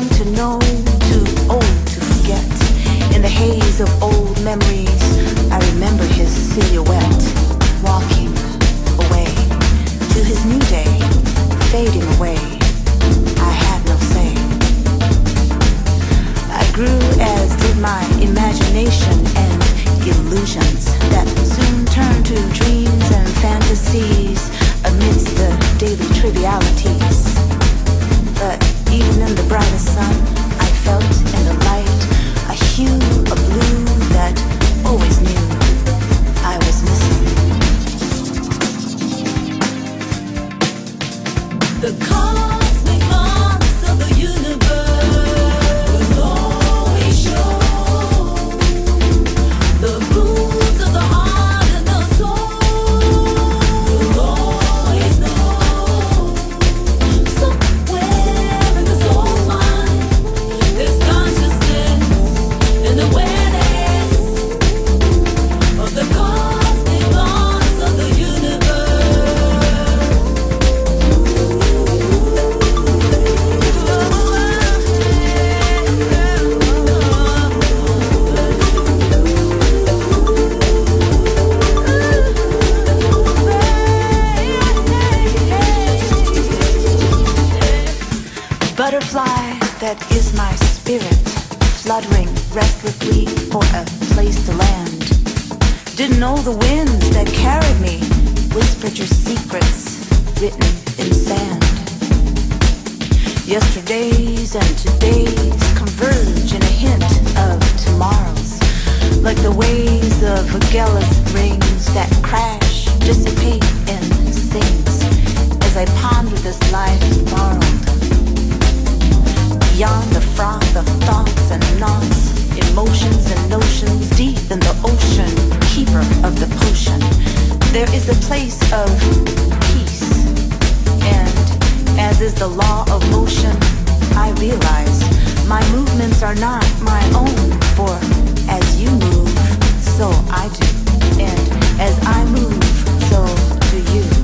young to know, too old to forget. In the haze of old memories, I remember his silhouette, walking away to his new day, fading away. I had no say. I grew as did my imagination the winds that carried me, whispered your secrets written in sand. Yesterdays and todays converge in a hint of tomorrows, like the waves of Magellan's rings that crash, dissipate, and sings as I ponder this life borrowed. Beyond the froth of thoughts and knots, emotions and notions deep there is a place of peace. And as is the law of motion, I realize my movements are not my own, for as you move, so I do. And as I move, so do you.